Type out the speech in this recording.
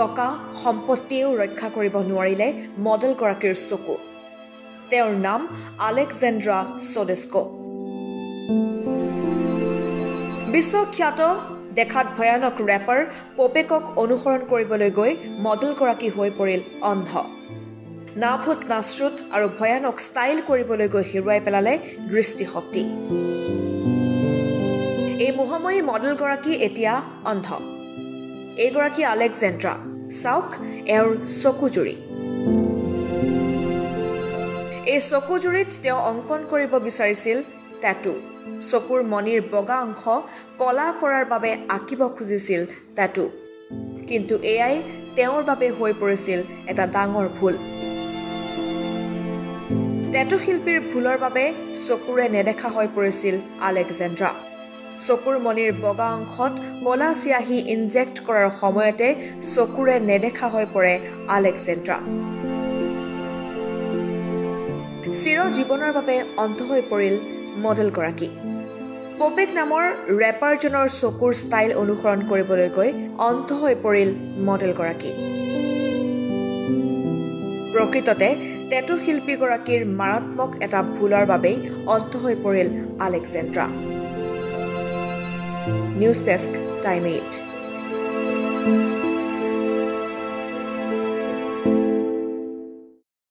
টকা সম্পত্তিয়েও ৰক্ষা কৰিব নোৱাৰিলে মডেলগৰাকীৰ চকু। তেওঁৰ নাম আলেকজেণ্ড্ৰা ছডেস্কো বিশ্বখ্যাত দেখাত ভয়ানক ৰেপাৰ পপেকক অনুসৰণ কৰিবলৈ গৈ মডেলগৰাকী হৈ পৰিল অন্ধ। নাভূত নাশ্ৰুত আৰু ভয়ানক ষ্টাইল কৰিবলৈ গৈ হেৰুৱাই পেলালে দৃষ্টিশক্তি। এই মোহময়ী মডেলগৰাকী এতিয়া অন্ধ। এইগৰাকী আলেকজেণ্ড্ৰা চাওক এওঁৰ চকুজুৰি। এই চকুজুৰিত তেওঁ অংকন কৰিব বিচাৰিছিল টেটু চকুৰ মণিৰ বগা অংশ কলা কৰাৰ বাবে আঁকিব খুজিছিল টেটু কিন্তু এয়াই তেওঁৰ বাবে হৈ পৰিছিল এটা ডাঙৰ ভুল। টেটু শিল্পীৰ ভুলৰ বাবে চকুৰে নেদেখা হৈ পৰিছিল আলেকজেণ্ড্ৰা। চকুৰ মণিৰ বগা অংশত কলা চিয়াহী ইনজেক্ট কৰাৰ সময়তে চকুৰে নেদেখা হৈ পৰে আলেকজেণ্ড্ৰা। চিৰ জীৱনৰ বাবে অন্ধ হৈ পৰিল মডেলগৰাকী পপেক নামৰ ৰেপাৰজনৰ চকুৰ ষ্টাইল অনুসৰণ কৰিবলৈ গৈ অন্ধ হৈ পৰিল মডেলগৰাকী প্ৰকৃততে টেটু শিল্পীগৰাকীৰ মাৰাত্মক এটা ভুলৰ বাবেই অন্ধ হৈ পৰিল আলেকজেণ্ড্ৰা। News Desk, Time 8.